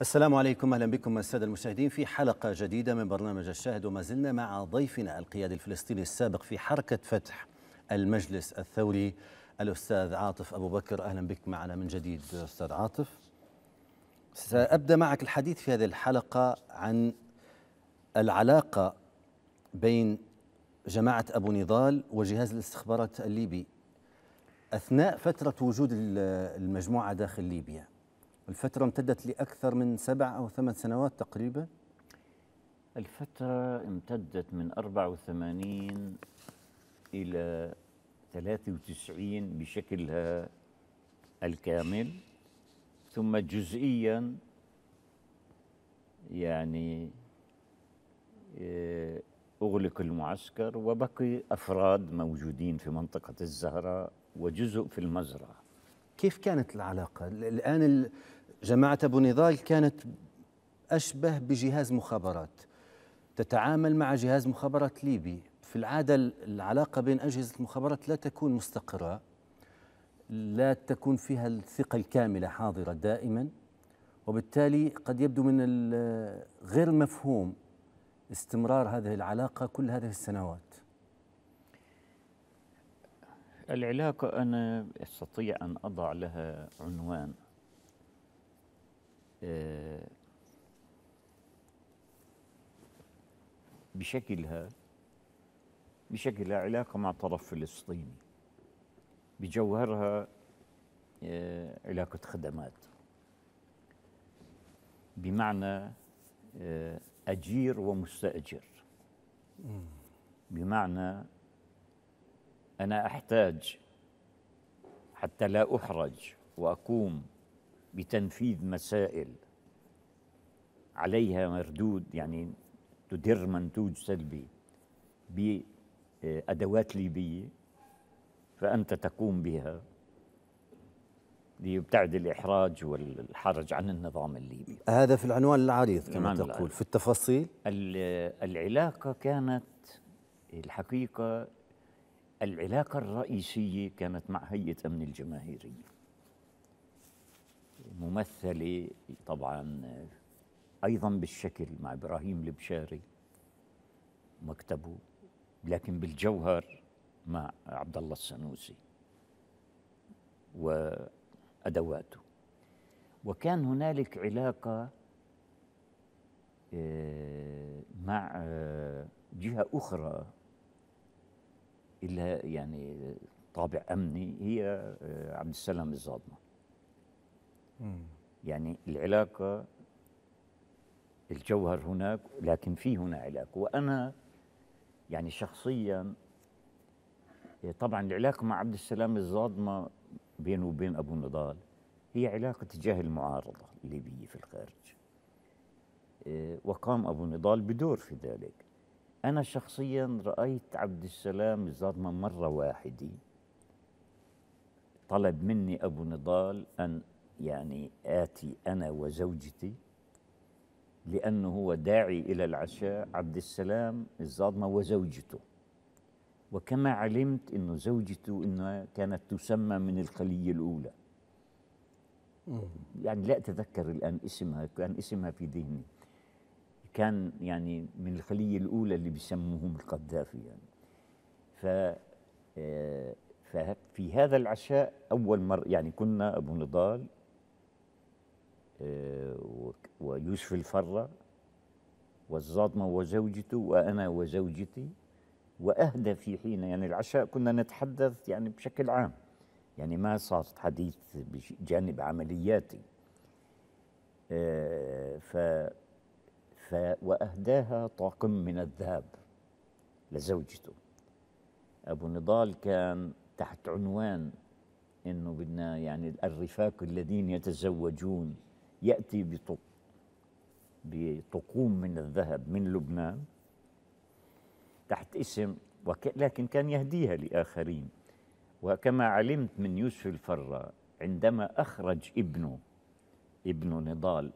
السلام عليكم أهلا بكم الساده المشاهدين في حلقة جديدة من برنامج الشاهد وما زلنا مع ضيفنا القيادي الفلسطيني السابق في حركة فتح المجلس الثوري الأستاذ عاطف أبو بكر. أهلا بك معنا من جديد أستاذ عاطف. سأبدأ معك الحديث في هذه الحلقة عن العلاقة بين جماعة أبو نضال وجهاز الاستخبارات الليبي أثناء فترة وجود المجموعة داخل ليبيا. الفترة امتدت لأكثر من سبع أو ثمان سنوات تقريبا. الفترة امتدت من 84 إلى 93 بشكلها الكامل. ثم جزئيا يعني آه، أغلق المعسكر وبقي أفراد موجودين في منطقة الزهراء وجزء في المزرعة. كيف كانت العلاقة؟ الآن جماعة أبو نضال كانت أشبه بجهاز مخابرات تتعامل مع جهاز مخابرات ليبي. في العادة العلاقة بين أجهزة المخابرات لا تكون مستقرة لا تكون فيها الثقة الكاملة حاضرة دائما وبالتالي قد يبدو من غير مفهوم استمرار هذه العلاقة كل هذه السنوات. العلاقة أنا أستطيع أن أضع لها عنوان. بشكلها بشكلها علاقة مع طرف فلسطيني. بجوهرها آه، علاقة خدمات. بمعنى آه، أجير ومستأجر. بمعنى أنا أحتاج حتى لا أحرج وأقوم بتنفيذ مسائل عليها مردود يعني تدر منتوج سلبي بأدوات ليبية فأنت تقوم بها ليبتعد الإحراج والحرج عن النظام الليبي. هذا في العنوان العريض كما تقول العريض. في التفاصيل. العلاقة كانت الحقيقة العلاقة الرئيسية كانت مع هيئة أمن الجماهيرية. ممثلة طبعا أيضا بالشكل مع إبراهيم البشاري مكتبه لكن بالجوهر مع عبد الله السنوسي وأدواته. وكان هنالك علاقة آه، مع آه، جهة أخرى إلها يعني طابع أمني هي آه، عبد السلام الزاضمة يعني العلاقة الجوهر هناك لكن في هنا علاقة. وأنا يعني شخصيا طبعا العلاقة مع عبد السلام الصادمة بينه وبين أبو نضال هي علاقة تجاه المعارضة الليبية في الخارج. وقام أبو نضال بدور في ذلك. أنا شخصيا رأيت عبد السلام الصادمة مرة واحدة. طلب مني أبو نضال أن يعني آتي أنا وزوجتي لأنه هو داعي إلى العشاء عبد السلام الزاضمة وزوجته. وكما علمت أنه زوجته إنها كانت تسمى من الخلية الأولى. يعني لا أتذكر الآن اسمها كان اسمها في ذهني. كان يعني من الخلية الأولى اللي بيسموهم القذافي يعني. ف آه، ففي هذا العشاء أول مرة يعني كنا أبو نضال ويوسف الفرة والزاطمة وزوجته وأنا وزوجتي وأهدى في حين يعني العشاء كنا نتحدث يعني بشكل عام. يعني ما صار حديث بجانب عملياتي. آه، ف ف وأهداها طاقم من الذهب لزوجته. أبو نضال كان تحت عنوان إنه بدنا يعني الرفاق الذين يتزوجون. يأتي بطقوم من الذهب من لبنان تحت اسم. لكن كان يهديها لآخرين وكما علمت من يوسف الفرة عندما أخرج ابنه ابن نضال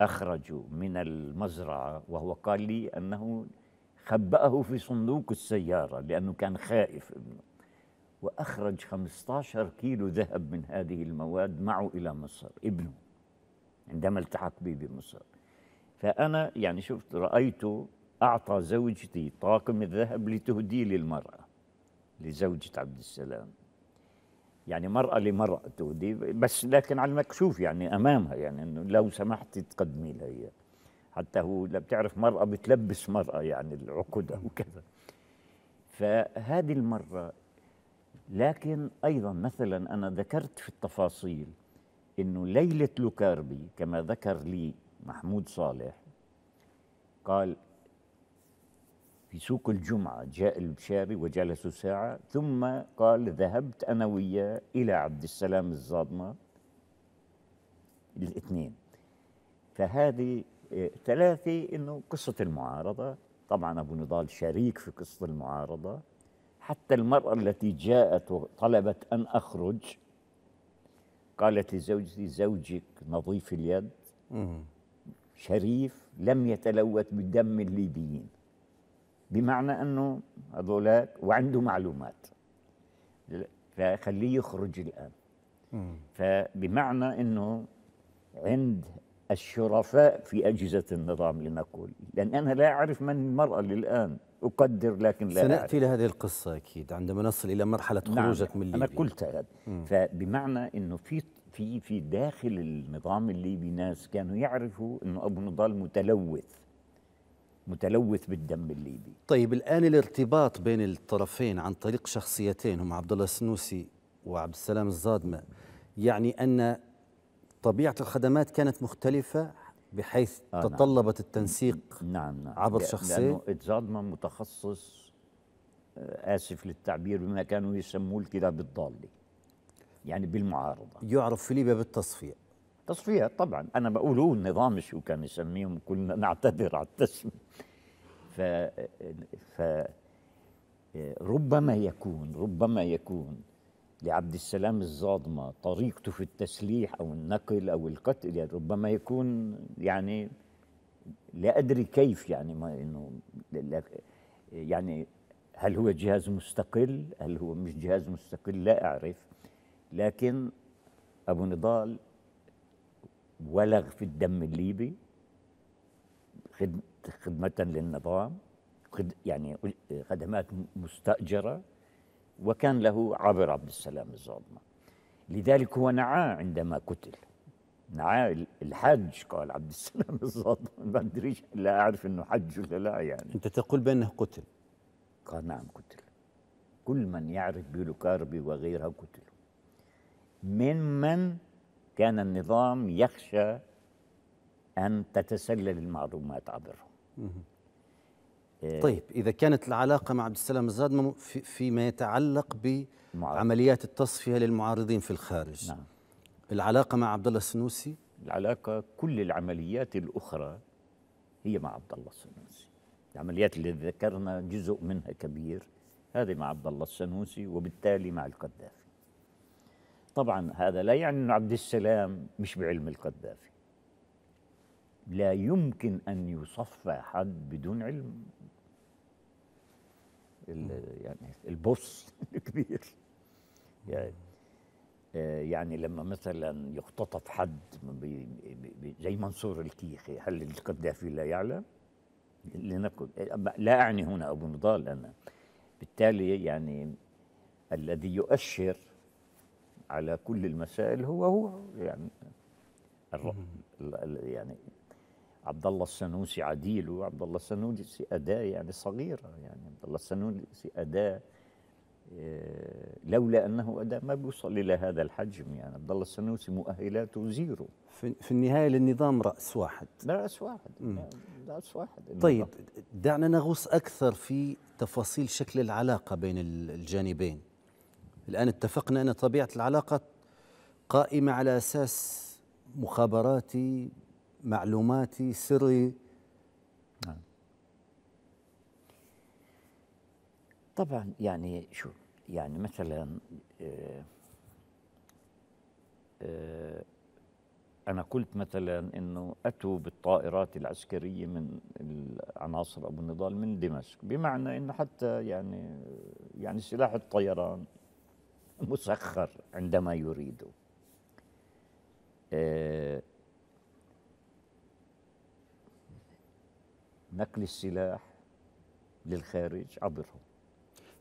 أخرجه من المزرعة وهو قال لي أنه خبأه في صندوق السيارة لأنه كان خائف ابنه وأخرج 15 كيلو ذهب من هذه المواد معه إلى مصر ابنه عندما التحق بي بمصر. فأنا يعني شفت رأيته أعطى زوجتي طاقم الذهب لتهديه للمرأة لزوجة عبد السلام. يعني مرأة لمرأة تهدي بس لكن على المكشوف يعني أمامها يعني إنه لو سمحت تقدمي لها إياه. حتى هو لا بتعرف مرأة بتلبس مرأة يعني العقد أو كذا. فهذه المرة لكن أيضا مثلا أنا ذكرت في التفاصيل إنه ليلة لوكاربي كما ذكر لي محمود صالح قال في سوق الجمعة جاء البشاري وجلسوا ساعة ثم قال ذهبت أنا وياه إلى عبد السلام الزاضمة. الاثنين. فهذه إيه، ثلاثة إنه قصة المعارضة. طبعا أبو نضال شريك في قصة المعارضة. حتى المرأة التي جاءت وطلبت أن أخرج قالت لزوجتي زوجك نظيف اليد شريف لم يتلوث بدم الليبيين. بمعنى أنه هذولاك وعنده معلومات. فخليه يخرج الآن. فبمعنى أنه عند الشرفاء في أجهزة النظام لنقول. لأن أنا لا أعرف من المرأة للآن. أقدر لكن لا سنأتي أعرف. لهذه القصة أكيد عندما نصل إلى مرحلة خروجك نعم من ليبيا. أنا قلت هذا. فبمعنى أنه في في في داخل النظام الليبي ناس كانوا يعرفوا أنه أبو نضال متلوث متلوث بالدم الليبي. طيب الآن الارتباط بين الطرفين عن طريق شخصيتين هم عبد الله السنوسي وعبد السلام الزادمة يعني أن طبيعة الخدمات كانت مختلفة بحيث آه، نعم. تطلبت التنسيق نعم نعم. عبر شخصين؟ لأنه اتزادما متخصص آه، آسف للتعبير بما كانوا يسموه الكلاب الضالة يعني بالمعارضة. يعرف في ليبيا بالتصفية. تصفية طبعا. أنا بقول هو النظام شو كان يسميهم كلنا نعتذر على التسمية. ف... ف ربما يكون ربما يكون لعبد السلام الزاضمة طريقته في التسليح أو النقل أو القتل يعني ربما يكون يعني لا أدري كيف يعني ما إنه يعني هل هو جهاز مستقل هل هو مش جهاز مستقل؟ لا أعرف. لكن أبو نضال ولغ في الدم الليبي خد- خدمة للنظام يعني خدمات مستأجرة. وكان له عبر عبد السلام الزاضمة لذلك هو نعاه عندما قتل. نعاه الحج قال عبد السلام الزاضمة ما أدريش لا أعرف أنه حج ولا لا يعني. أنت تقول بأنه قتل. قال نعم قتل. كل من يعرف بلوكاربي وغيرها قتلوا ممن كان النظام يخشى أن تتسلل المعلومات عبرهم. طيب إذا كانت العلاقة مع عبد السلام الزادمة في فيما يتعلق بعمليات التصفية للمعارضين في الخارج. نعم. العلاقة مع عبد الله السنوسي؟ العلاقة كل العمليات الأخرى هي مع عبد الله السنوسي. العمليات اللي ذكرنا جزء منها كبير هذه مع عبد الله السنوسي وبالتالي مع القذافي. طبعا هذا لا يعني أن عبد السلام مش بعلم القذافي. لا يمكن أن يصفى حد بدون علم. يعني ال boss الكبير. يعني آه، يعني لما مثلا يختطف حد بي- بي- بي- زي منصور الكيخي هل القذافي لا يعلم؟ لنقل لا أعني هنا أبو نضال أنا. بالتالي يعني الذي يؤشر على كل المسائل هو هو يعني يعني عبد الله السنوسي عديل وعبد الله السنوسي أداة يعني صغيره يعني عبد الله السنوسي أداة آه، لولا أنه أداة ما بيوصل إلى هذا الحجم يعني. عبد الله السنوسي مؤهلاته زيرو. في, في النهاية للنظام رأس واحد. رأس واحد. رأس واحد. طيب دعنا نغوص أكثر في تفاصيل شكل العلاقة بين ال- الجانبين. الآن اتفقنا أن طبيعة العلاقة قائمة على أساس مخابراتي معلوماتي سري. طبعا يعني شو يعني مثلا آه، آه، أنا قلت مثلا إنه أتوا بالطائرات العسكرية من عناصر أبو النضال من دمشق بمعنى إنه حتى يعني يعني سلاح الطيران مسخر عندما يريدوا. نقل السلاح للخارج عبرهم.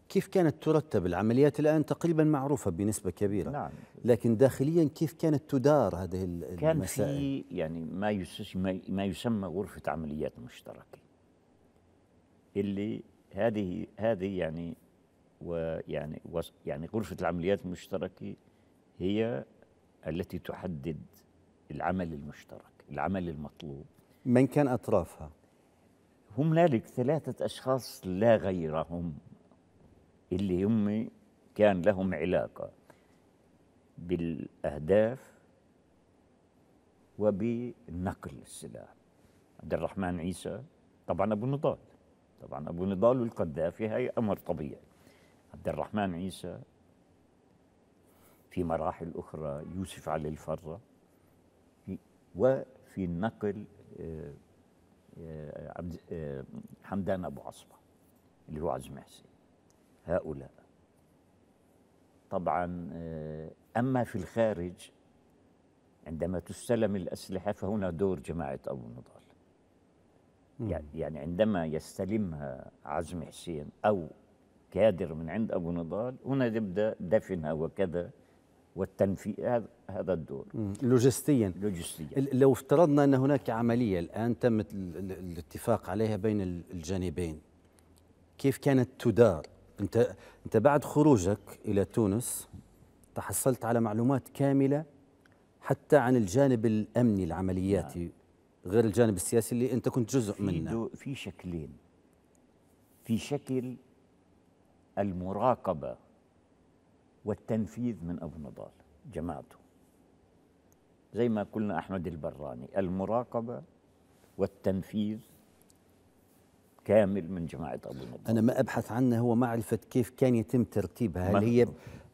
كيف كانت ترتب العمليات الآن؟ تقريبا معروفة بنسبة كبيرة. نعم. لكن داخليا كيف كانت تدار هذه ال- كان المسائل؟ في يعني ما يسمى ما يسمى غرفة عمليات مشتركة اللي هذه هذه يعني ويعني يعني غرفة العمليات المشتركة هي التي تحدد العمل المشترك العمل المطلوب. من كان أطرافها؟ هنالك ثلاثة أشخاص لا غيرهم. اللي هم كان لهم علاقة بالأهداف وبنقل السلاح. عبد الرحمن عيسى طبعا أبو نضال. طبعا أبو نضال والقذافي هي أمر طبيعي. عبد الرحمن عيسى في مراحل أخرى يوسف علي الفرة في وفي النقل آه، عبد آه، حمدان أبو عصبة اللي هو عزمي حسين. هؤلاء. طبعا آه، أما في الخارج عندما تستلم الأسلحة فهنا دور جماعة أبو نضال. يعني- يعني عندما يستلمها عزمي حسين أو كادر من عند أبو نضال هنا يبدأ دفنها وكذا. والتنفيذ هذا هذا الدور. لوجستيا. لوجستيا. لو افترضنا أن هناك عملية الآن تمت ال- ال- الاتفاق عليها بين ال- الجانبين كيف كانت تدار؟ أنت, أنت بعد خروجك إلى تونس تحصلت على معلومات كاملة حتى عن الجانب الأمني العملياتي غير الجانب السياسي اللي أنت كنت جزء في منه. في شكلين. في شكل المراقبة والتنفيذ من أبو نضال جماعته. زي ما قلنا أحمد البراني المراقبة والتنفيذ كامل من جماعة أبو نضال. أنا ما أبحث عنه هو معرفة كيف كان يتم ترتيبها. هل هي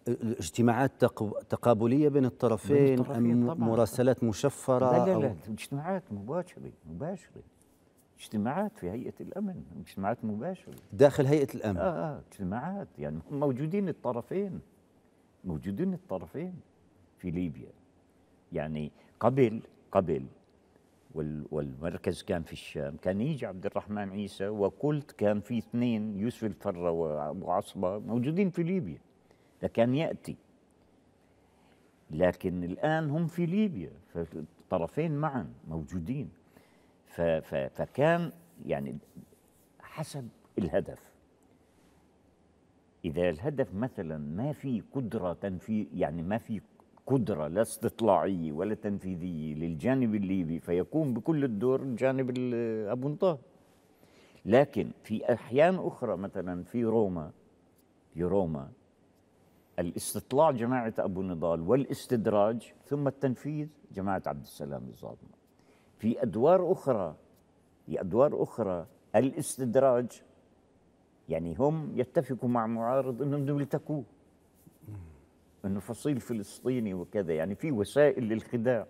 اجتماعات تق- تقابلية بين الطرفين, الطرفين أم. مراسلات مشفرة؟ لا لا لا اجتماعات مباشرة مباشرة. اجتماعات في هيئة الأمن اجتماعات مباشرة. داخل هيئة الأمن. آه آه اجتماعات يعني موجودين الطرفين. موجودين الطرفين في ليبيا. يعني قبل قبل وال والمركز كان في الشام كان يجي عبد الرحمن عيسى وقلت كان في اثنين يوسف الفرة وأبو عصبة موجودين في ليبيا. فكان يأتي. لكن الآن هم في ليبيا فالطرفين معا موجودين. فكان يعني حسب الهدف. إذا الهدف مثلا ما في قدرة تنفيذ يعني ما في قدرة لا استطلاعية ولا تنفيذية للجانب الليبي فيقوم بكل الدور الجانب ال- أبو نضال لكن في أحيان أخرى مثلا في روما في روما الاستطلاع جماعة أبو نضال والاستدراج ثم التنفيذ جماعة عبد السلام الظالمة. في أدوار أخرى في أدوار أخرى الاستدراج يعني هم يتفقوا مع معارض إنهم يلتقوه إنه فصيل فلسطيني وكذا. يعني في وسائل للخداع.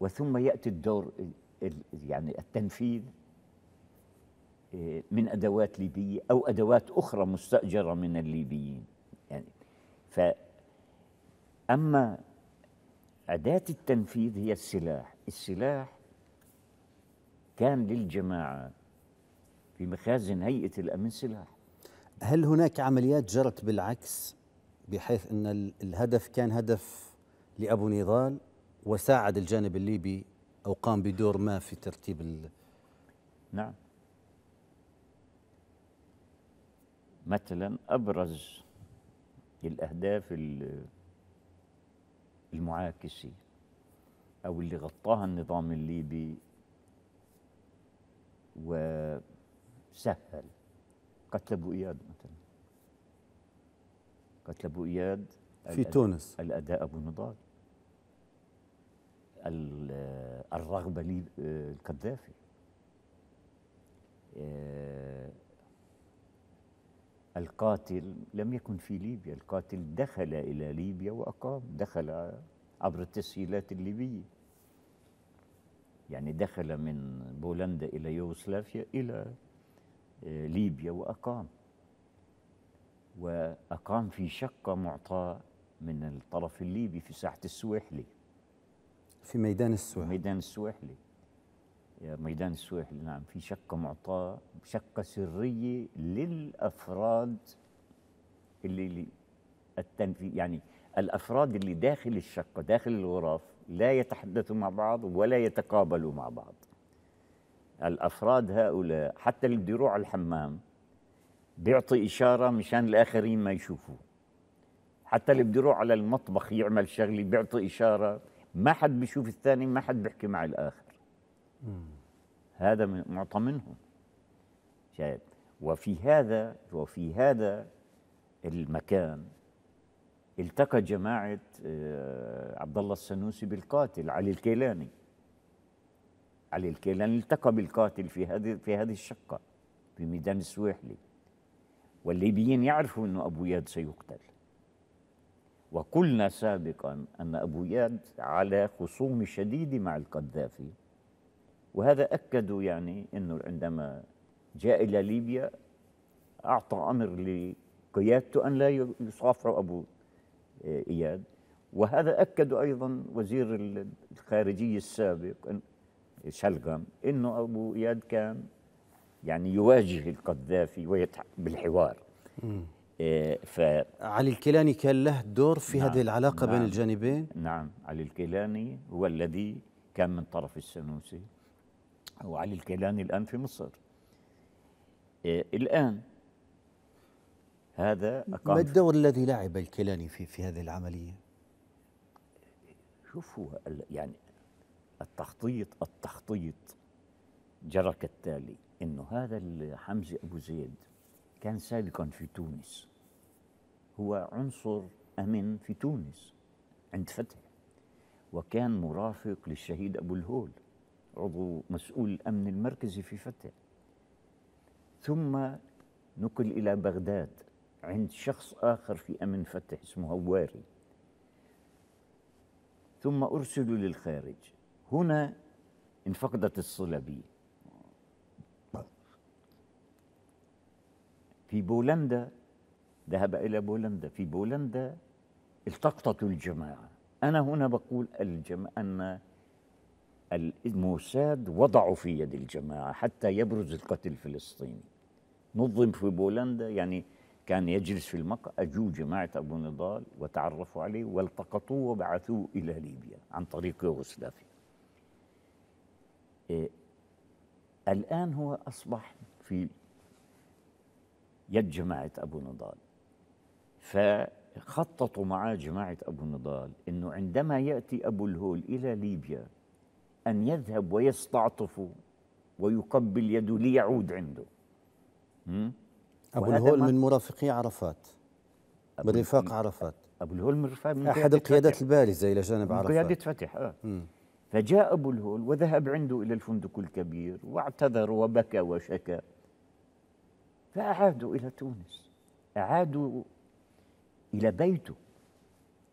وثم يأتي الدور ال- ال- يعني التنفيذ إيه، من أدوات ليبية أو أدوات أخرى مستأجرة من الليبيين. يعني ف أما أداة التنفيذ هي السلاح. السلاح كان للجماعه في مخازن هيئة الأمن سلاح. هل هناك عمليات جرت بالعكس بحيث أن ال- الهدف كان هدف لأبو نضال وساعد الجانب الليبي أو قام بدور ما في ترتيب ال- نعم. مثلا أبرز الأهداف ال- المعاكسة أو اللي غطاها النظام الليبي وسهل قتل أبو إياد مثلا. قتل أبو إياد في تونس. الأداء أبو نضال. ال- الرغبة لي القذافي. آه، القاتل لم يكن في ليبيا. القاتل دخل إلى ليبيا وأقام. دخل عبر التسهيلات الليبية. يعني دخل من بولندا إلى يوغوسلافيا إلى ليبيا وأقام. وأقام في شقة معطاة من الطرف الليبي في ساحة السويحلي. في ميدان في السويح ميدان السويحلي. يا ميدان السويحلي نعم في شقة معطاة شقة سرية للأفراد اللي, اللي التنفي يعني الأفراد اللي داخل الشقة داخل الغرف لا يتحدثوا مع بعض ولا يتقابلوا مع بعض. الأفراد هؤلاء حتى اللي بده يروح على الحمام بيعطي إشارة مشان الآخرين ما يشوفوه. حتى اللي بده يروح على المطبخ يعمل شغلة بيعطي إشارة ما حد بيشوف الثاني ما حد بيحكي مع الآخر. هذا معطى منهم. شايف؟ وفي هذا وفي هذا المكان التقى جماعة آه، عبد الله السنوسي بالقاتل علي الكيلاني. علي الكيلاني التقى بالقاتل في هذه في هذه الشقة في ميدان السويحلي. والليبيين يعرفوا أنه أبو ياد سيقتل. وقلنا سابقا أن أبو ياد على خصوم شديدة مع القذافي. وهذا أكدوا يعني أنه عندما جاء إلى ليبيا أعطى أمر لقيادته أن لا يصافحوا أبو إياد. وهذا أكدوا أيضا وزير الخارجية السابق شلغم أنه أبو إياد كان يعني يواجه القذافي بالحوار. إيه ف علي الكيلاني كان له دور في نعم هذه العلاقة نعم. بين الجانبين؟ نعم علي الكيلاني هو الذي كان من طرف السنوسي وعلي الكيلاني الآن في مصر. إيه الآن هذا أقام ما الدور الذي لعب الكيلاني في في هذه العملية؟ شوف هو يعني التخطيط التخطيط. جرى كالتالي إنه هذا حمزة أبو زيد كان سابقا في تونس. هو عنصر امن في تونس عند فتح وكان مرافق للشهيد أبو الهول عضو مسؤول الأمن المركزي في فتح. ثم نقل إلى بغداد عند شخص آخر في امن فتح اسمه هواري. ثم أرسلوا للخارج. هنا انفقدت الصله به في بولندا ذهب إلى بولندا في بولندا التقطته الجماعة. أنا هنا بقول الجماعة أن الموساد وضعوا في يد الجماعة حتى يبرز القتل الفلسطيني. نظم في بولندا يعني كان يجلس في المقهى أجوا جماعة أبو نضال وتعرفوا عليه والتقطوه وبعثوه إلى ليبيا عن طريق يوغوسلافيا. إيه الآن هو أصبح في يد جماعة أبو نضال. فخططوا معاه جماعة أبو نضال أنه عندما يأتي أبو الهول إلى ليبيا أن يذهب ويستعطف ويقبل يده ليعود عنده. أبو الهول من مرافقي عرفات من رفاق عرفات. أبو الهول من رفاق من أحد القيادات البارزة إلى جانب عرفات. قيادة فتح آه. فجاء أبو الهول وذهب عنده إلى الفندق الكبير واعتذر وبكى وشكى. فأعادوا إلى تونس. أعادوا إلى بيته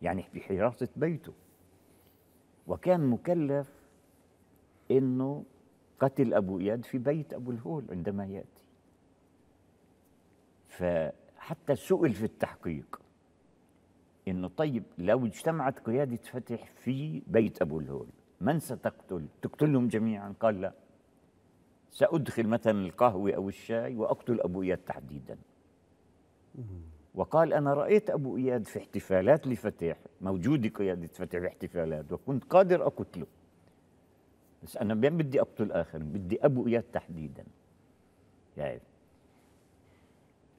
يعني بحراسة بيته. وكان مكلف إنه قتل أبو إياد في بيت أبو الهول عندما يأتي. فحتى سئل في التحقيق إنه طيب لو اجتمعت قيادة فتح في بيت أبو الهول من ستقتل؟ تقتلهم جميعا؟ قال لا. سأدخل مثلا القهوة أو الشاي وأقتل أبو إياد تحديدا. وقال أنا رأيت أبو إياد في احتفالات لفتح موجودة قيادة فتح في احتفالات وكنت قادر أقتله. بس أنا ما بدي أقتل آخر بدي أبو إياد تحديدا. يعني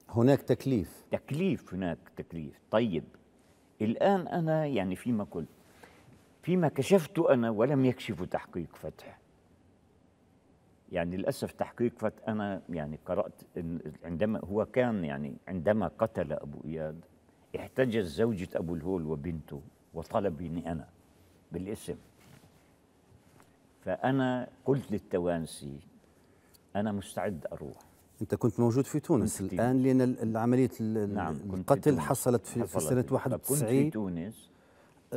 هناك تكليف. تكليف هناك تكليف. طيب الآن أنا يعني فيما قلت فيما كشفت أنا ولم يكشفوا تحقيق فتح يعني للأسف تحقيق فت أنا يعني قرأت إن عندما هو كان يعني عندما قتل أبو إياد احتجز زوجة أبو الهول وبنته وطلبني أنا بالاسم. فأنا قلت للتوانسي أنا مستعد أروح. أنت كنت موجود في تونس. الآن لأن العملية نعم القتل حصلت في, حصلت في سنه 91 كنت في تونس.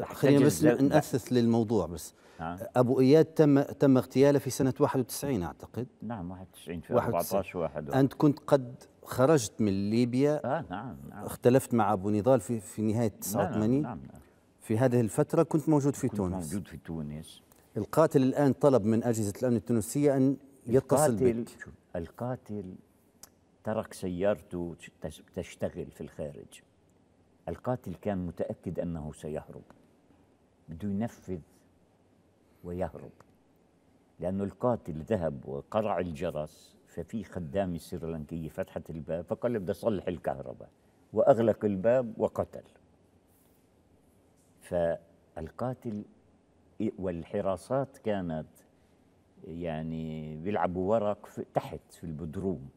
خلينا بس نأسس للموضوع بس. نعم. أبو إياد تم تم اغتياله في سنة 91 أعتقد. نعم 91 في 14 واحد. أنت كنت قد خرجت من ليبيا. آه نعم, نعم. اختلفت مع أبو نضال في في نهاية 89 نعم, نعم, نعم. في هذه الفترة كنت موجود في كنت تونس. موجود في تونس. القاتل الآن طلب من أجهزة الأمن التونسية أن يتصل بك. القاتل ترك سيارته تش- تشتغل في الخارج. القاتل كان متأكد أنه سيهرب. بده ينفذ ويهرب. لأنه القاتل ذهب وقرع الجرس ففي خدامة سريلانكية فتحت الباب فقال بدي أصلح الكهرباء وأغلق الباب وقتل. فالقاتل والحراسات كانت يعني بيلعبوا ورق تحت في البدروم.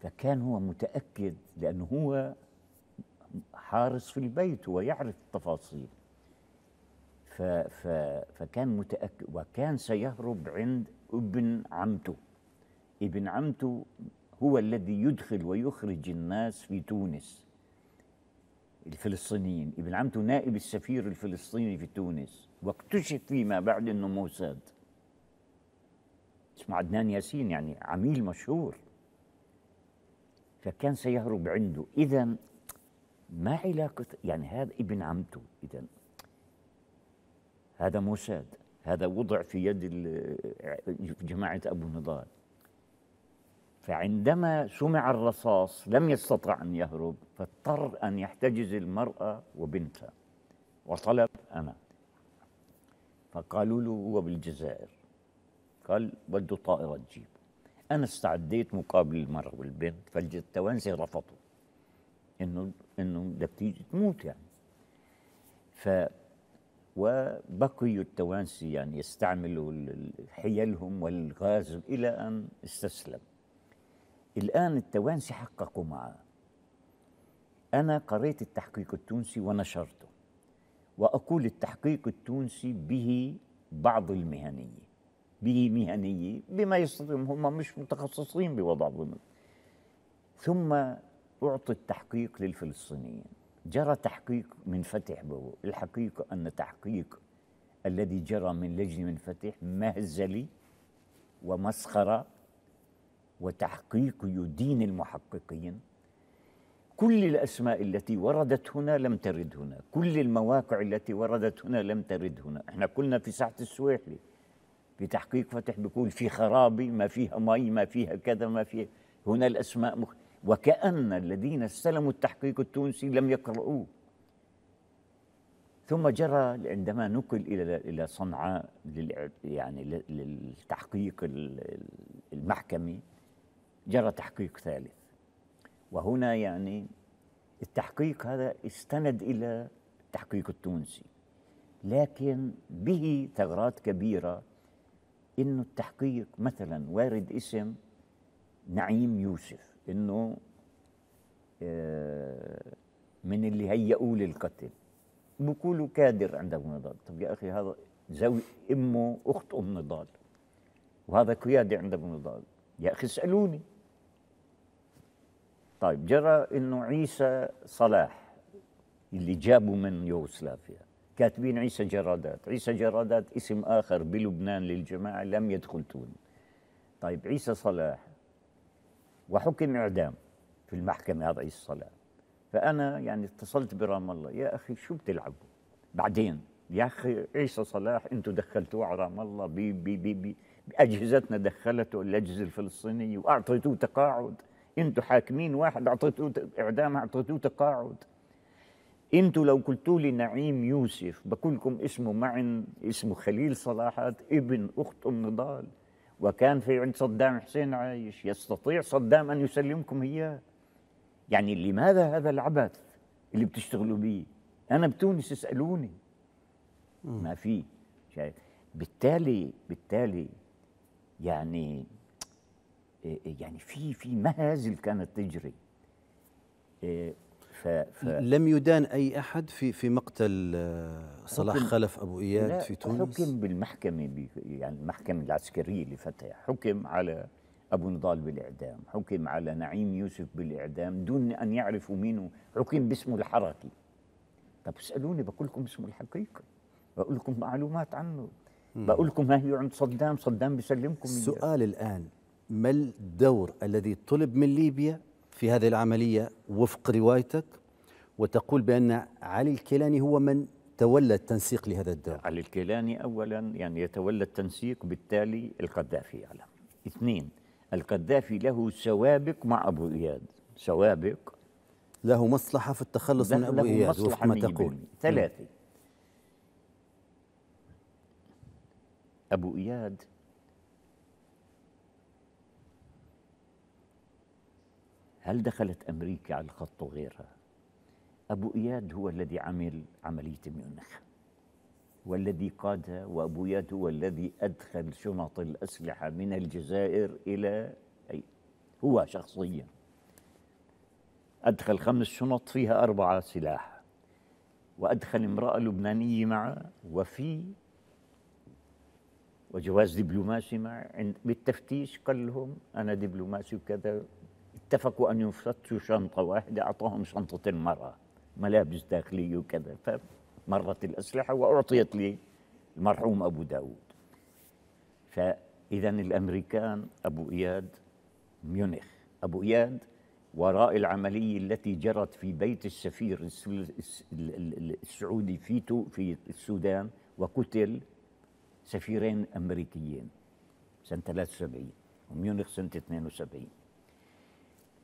فكان هو متأكد لأنه هو حارس في البيت ويعرف التفاصيل. ف ف فكان متأكد وكان سيهرب عند ابن عمته. ابن عمته هو الذي يدخل ويخرج الناس في تونس. الفلسطينيين. ابن عمته نائب السفير الفلسطيني في تونس. واكتشف فيما بعد إنه موساد. اسمه عدنان ياسين يعني عميل مشهور. فكان سيهرب عنده. اذا ما علاقة يعني هذا ابن عمته. اذا هذا موساد هذا وضع في يد جماعة أبو نضال. فعندما سمع الرصاص لم يستطع أن يهرب فاضطر أن يحتجز المرأة وبنتها وطلب أنا فقالوا له هو بالجزائر. قال بده طائرة تجيبه أنا استعديت مقابل المرأة والبنت فالتوانسه رفضوا إنه إنه بدك تيجي تموت يعني. ف وبقي التوانسي يعني يستعملوا حيلهم والغاز إلى أن استسلم. الآن التوانسي حققوا معه. أنا قريت التحقيق التونسي ونشرته وأقول التحقيق التونسي به بعض المهنيه به مهنيه بما يستطيعون هم مش متخصصين بوضع ضمن. ثم أعطي التحقيق للفلسطينيين. جرى تحقيق من فتح بو الحقيقة أن تحقيق الذي جرى من لجنه من فتح مهزلي ومسخرة وتحقيق يدين المحققين. كل الأسماء التي وردت هنا لم ترد هنا. كل المواقع التي وردت هنا لم ترد هنا. إحنا كنا في ساعه السويحلي في تحقيق فتح بيقول في خرابي ما فيها مي ما فيها كذا ما فيها. هنا الأسماء مخ... وكأن الذين استلموا التحقيق التونسي لم يقرؤوه. ثم جرى عندما نقل إلى إلى صنعاء يعني لل- للتحقيق ال- المحكمي جرى تحقيق ثالث. وهنا يعني التحقيق هذا استند إلى التحقيق التونسي. لكن به ثغرات كبيرة إنه التحقيق مثلا وارد اسم نعيم يوسف. إنه آه، من اللي هيئوا للقتل. بقولوا كادر عند ابو نضال. طب يا أخي هذا زوج أمه اخت ام نضال. وهذا قيادي عند ابو نضال. يا أخي اسألوني. طيب جرى إنه عيسى صلاح اللي جابوا من يوغوسلافيا. كاتبين عيسى جرادات. عيسى جرادات اسم آخر بلبنان للجماعة لم يدخل تونس. طيب عيسى صلاح وحكم إعدام في المحكمة هذا عيسى صلاح فأنا يعني اتصلت برام الله يا أخي شو بتلعبوا؟ بعدين يا أخي عيسى صلاح أنتم دخلتوه على رام الله بي بي بي بي اجهزتنا دخلته الأجهزة الفلسطينية وأعطيتوه تقاعد. أنتم حاكمين واحد أعطيتوه ت- إعدام أعطيتوه تقاعد. أنتوا لو قلتوا لي نعيم يوسف بقول لكم اسمه معن اسمه خليل صلاحات ابن أخت ام نضال وكان في عند صدام حسين عايش يستطيع صدام أن يسلمكم اياه يعني لماذا هذا العبث اللي بتشتغلوا به أنا بتونس اسألوني. ما في. شايف؟ بالتالي بالتالي يعني يعني في في مهازل كانت تجري. إيه، ف ف لم يدان أي أحد في في مقتل آه، صلاح حكم- خلف أبو إياد في تونس حكم بالمحكمة ب- يعني المحكمة العسكرية اللي فتح حكم على أبو نضال بالإعدام حكم على نعيم يوسف بالإعدام دون أن يعرفوا مين. حكم باسمه الحركي طب اسألوني بقول لكم اسمه الحقيقي بقول لكم معلومات عنه بقول لكم ما هي عند صدام صدام بيسلمكم. السؤال الآن ما الدور الذي طلب من ليبيا في هذه العملية وفق روايتك وتقول بأن علي الكيلاني هو من تولى التنسيق لهذا الدور. علي الكيلاني اولا يعني يتولى التنسيق بالتالي القذافي يعلم. اثنين القذافي له سوابق مع أبو إياد. سوابق. له مصلحة في التخلص من أبو إياد وفق ما تقول. ثلاثة أبو إياد هل دخلت أمريكا على الخط وغيرها؟ أبو إياد هو الذي عمل عملية ميونخ والذي قادها وأبو إياد هو الذي أدخل شنط الأسلحة من الجزائر إلى أي هو شخصيا أدخل خمس شنط فيها أربعة سلاح وأدخل امرأة لبنانية معه وفي وجواز دبلوماسي مع بالتفتيش قال لهم أنا دبلوماسي وكذا اتفقوا أن يفتشوا شنطة واحدة أعطاهم شنطة المرأة. ملابس داخلية وكذا. فمرت الأسلحة وأعطيت لي المرحوم أبو داود. فإذا الأمريكان أبو إياد ميونخ. أبو إياد وراء العملية التي جرت في بيت السفير الس- الس- ال- ال- السعودي في في السودان وقتل سفيرين أمريكيين. سنة 73 وميونخ سنة 72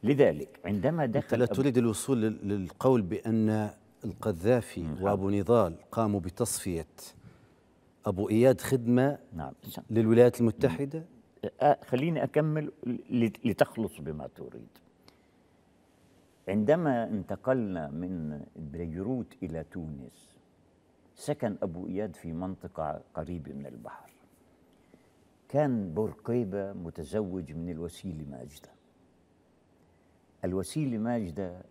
لذلك عندما دخل لا تريد الوصول لل- للقول بأن القذافي وأبو نضال قاموا بتصفية أبو إياد خدمة نعم. للولايات المتحدة؟ آه، خليني أكمل لتخلص بما تريد. عندما انتقلنا من بيروت إلى تونس سكن أبو إياد في منطقة قريبة من البحر. كان بورقيبة متزوج من الوسيلة ماجدة. الوسيلة ماجدة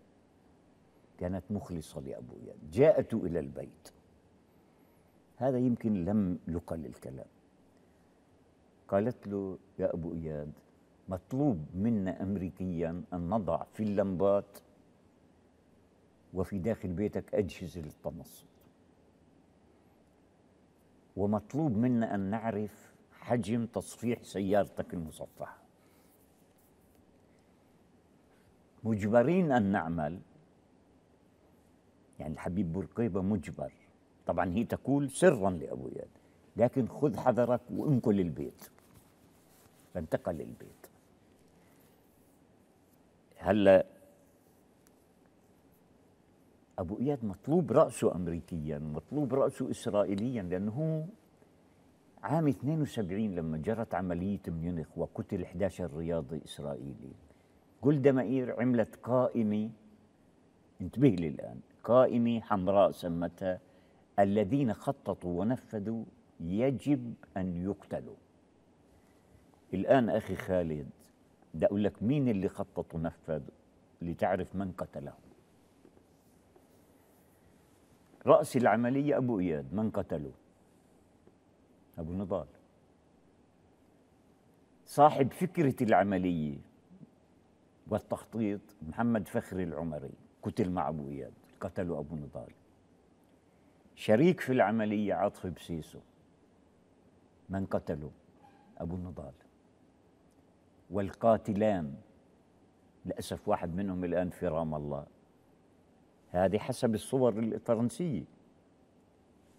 كانت مخلصة لأبو إياد جاءت إلى البيت. هذا يمكن لم يقل الكلام. قالت له يا أبو إياد مطلوب منا أمريكيا أن نضع في اللمبات وفي داخل بيتك أجهزة للتنصت. ومطلوب منا أن نعرف حجم تصفيح سيارتك المصفحة. مجبرين أن نعمل. يعني الحبيب بورقيبة مجبر. طبعا هي تقول سرا لأبو إياد لكن خذ حذرك وانقل البيت فانتقل البيت هلأ أبو اياد مطلوب رأسه امريكيا مطلوب رأسه اسرائيليا لأنه هو عام 72 لما جرت عملية ميونخ وقتل 11 رياضي إسرائيلي. جولدا مائير عملت قائمة انتبه لي الآن قائمة حمراء سمتها الذين خططوا ونفذوا يجب أن يقتلوا. الآن أخي خالد بدي أقول لك مين اللي خطط ونفذ لتعرف من قتله رأس العملية أبو إياد من قتله أبو نضال. صاحب فكرة العملية والتخطيط محمد فخري العمري قتل مع أبو إياد قتله أبو نضال. شريك في العملية عاطف بسيسو من قتله أبو نضال. والقاتلان للأسف واحد منهم الآن في رام الله. هذه حسب الصور الفرنسية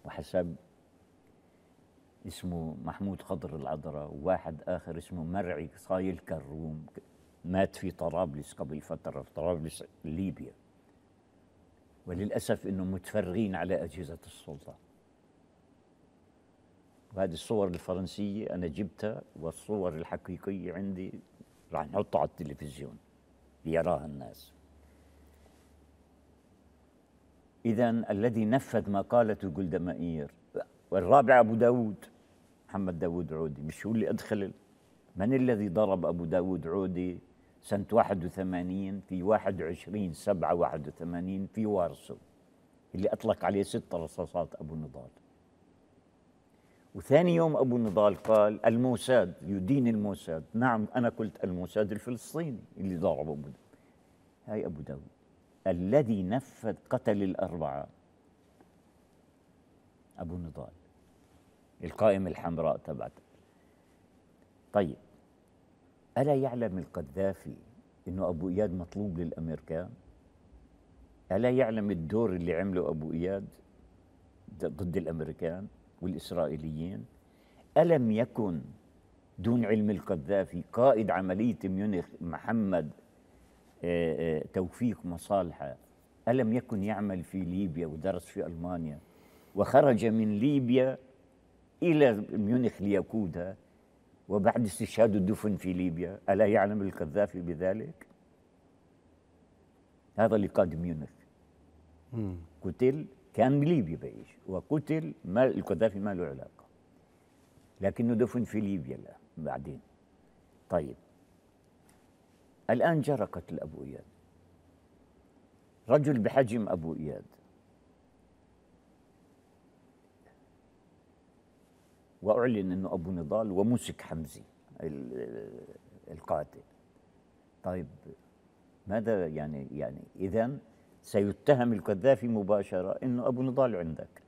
وحسب اسمه محمود خضر العذراء وواحد آخر اسمه مرعي صايل كروم. مات في طرابلس قبل فترة في طرابلس ليبيا. وللأسف إنهم متفرغين على أجهزة السلطة. وهذه الصور الفرنسية أنا جبتها والصور الحقيقية عندي راح نحطها على التلفزيون ليراها الناس. إذا الذي نفذ ما قالته جولدا مائير والرابع أبو داود محمد داود عودي. مش هو اللي أدخل من الذي ضرب أبو داود عودي؟ سنة 81 في 21 7 81 في وارسو اللي أطلق عليه ست رصاصات أبو نضال. وثاني يوم أبو نضال قال الموساد يدين الموساد. نعم أنا قلت الموساد الفلسطيني اللي ضرب أبو داود هاي أبو داود. الذي نفذ قتل الأربعة. أبو نضال القائمة الحمراء تبعته. طيب ألا يعلم القذافي أنه أبو إياد مطلوب للأمريكان؟ ألا يعلم الدور اللي عمله أبو إياد ضد الأمريكان والإسرائيليين؟ ألم يكن دون علم القذافي قائد عملية ميونخ محمد آه، آه، توفيق مصالحه ألم يكن يعمل في ليبيا ودرس في ألمانيا وخرج من ليبيا إلى ميونخ ليقودها وبعد استشهاده دفن في ليبيا ألا يعلم القذافي بذلك؟ هذا اللي قاد ميونخ قتل كان بليبيا بعيش وقتل ما القذافي ما له علاقة. لكنه دفن في ليبيا لا بعدين. طيب. الآن جرى قتل ابو إياد. رجل بحجم أبو إياد. وأعلن إنه أبو نضال ومسك حمزي القاتل. طيب ماذا يعني يعني اذا سيتهم القذافي مباشرة إنه أبو نضال عندك.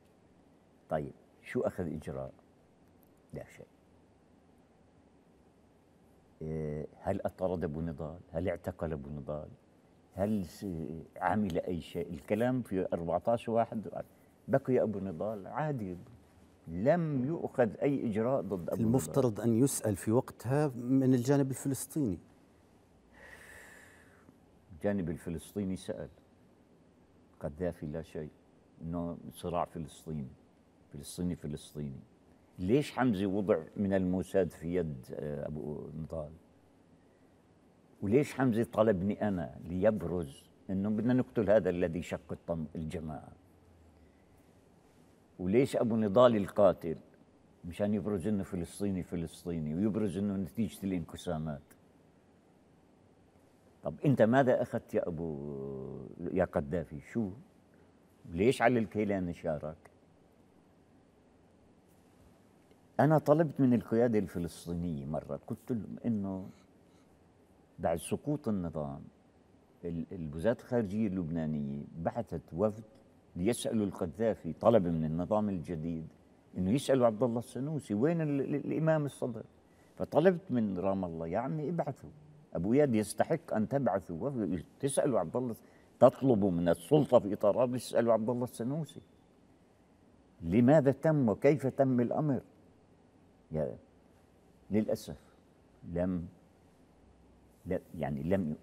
طيب شو أخذ إجراء؟ لا شيء. إيه، هل أطرد أبو نضال؟ هل اعتقل أبو نضال؟ هل عمل أي شيء؟ الكلام في 14 واحد. بقي أبو نضال عادي. لم يؤخذ أي إجراء ضد أبو المفترض. أن يسأل في وقتها من الجانب الفلسطيني. الجانب الفلسطيني سأل. قذافي لا شيء. إنه صراع فلسطيني. فلسطيني فلسطيني. ليش حمزة وضع من الموساد في يد آه، أبو نضال؟ وليش حمزة طلبني أنا ليبرز إنه بدنا نقتل هذا الذي شق الجماعة؟ وليش أبو نضال القاتل؟ مشان يبرز إنه فلسطيني فلسطيني ويبرز إنه نتيجة الانقسامات. طب أنت ماذا أخذت يا أبو يا قذافي؟ شو؟ ليش على الكيلاني شارك؟ أنا طلبت من القيادة الفلسطينية مرة قلت لهم إنه بعد سقوط النظام الوزارة الخارجية اللبنانية بعثت وفد ليسالوا القذافي طلب من النظام الجديد إنه يسالوا عبد الله السنوسي وين الإمام الصدر؟ فطلبت من رام الله يا عمي ابعثوا. أبو اياد يستحق أن تبعثوا تسالوا عبد الله تطلبوا من السلطة في طرابلس تسالوا عبد الله السنوسي. لماذا تم وكيف تم الأمر؟ يا للأسف لم لا يعني لم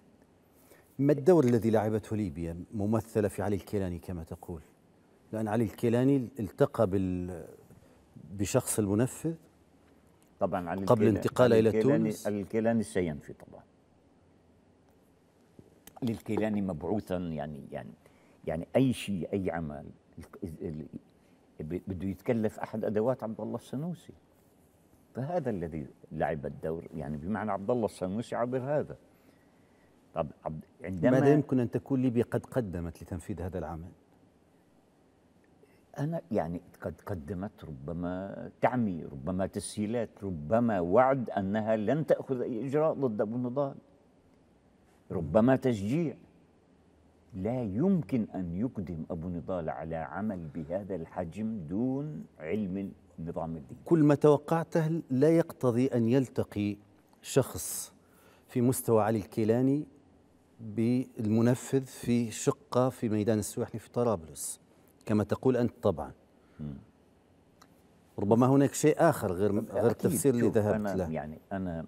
ما الدور الذي لعبته ليبيا ممثلة في علي الكيلاني كما تقول؟ لأن علي الكيلاني التقى بال بشخص المنفذ طبعا علي قبل انتقاله إلى تونس. الكيلاني سينفي طبعا. للكيلاني مبعوثا يعني يعني يعني أي شيء أي عمل. بده يتكلف أحد أدوات عبد الله السنوسي. فهذا الذي لعب الدور يعني بمعنى عبد الله السنوسي عبر هذا. طب عندما ماذا يمكن أن تكون ليبيا قد قدمت لتنفيذ هذا العمل؟ أنا يعني قد قدمت ربما تعمي ربما تسهيلات ربما وعد أنها لن تأخذ أي إجراء ضد أبو النضال. ربما تشجيع. لا يمكن أن يقدم أبو نضال على عمل بهذا الحجم دون علم النظام الديني كل ما توقعته لا يقتضي أن يلتقي شخص في مستوى علي الكيلاني بالمنفذ في شقة في ميدان السواحلي في طرابلس. كما تقول أنت طبعا. ربما هناك شيء آخر غير غير التفسير اللي ذهبت له. يعني أنا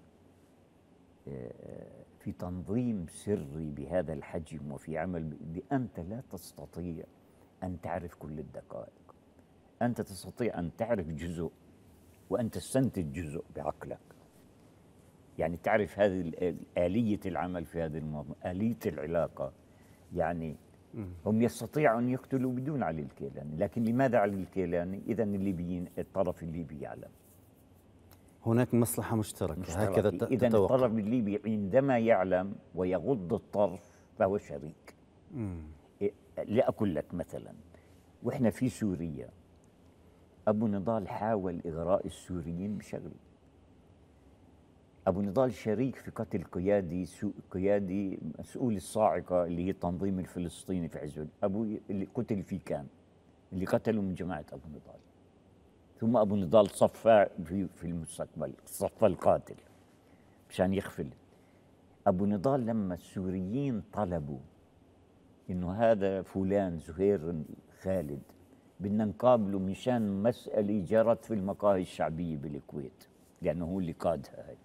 آه، في تنظيم سري بهذا الحجم وفي عمل أنت لا تستطيع أن تعرف كل الدقائق. أنت تستطيع أن تعرف جزء وأن تستنتج جزء بعقلك. يعني تعرف هذه آلية العمل في هذه المنظمة آلية العلاقة. يعني هم يستطيعوا أن يقتلوا بدون علي الكيلاني لكن لماذا علي الكيلاني؟ إذا الليبيين الطرف الليبي يعلم. هناك مصلحة مشتركة, مشتركة. هكذا إذا الطرف الليبي عندما يعلم ويغض الطرف فهو شريك. إيه، لأقول لك مثلا وإحنا في سوريا أبو نضال حاول إغراء السوريين بشغل. أبو نضال شريك في قتل قيادي سو قيادي مسؤول الصاعقة اللي هي التنظيم الفلسطيني في عزول أبو اللي قتل في كان اللي قتلوا من جماعة أبو نضال. ثم أبو نضال صفى في, في المستقبل صفى القاتل مشان يخفل أبو نضال لما السوريين طلبوا إنه هذا فلان زهير خالد بدنا نقابله مشان مسألة جرت في المقاهي الشعبية بالكويت لأنه هو اللي قادها هاي.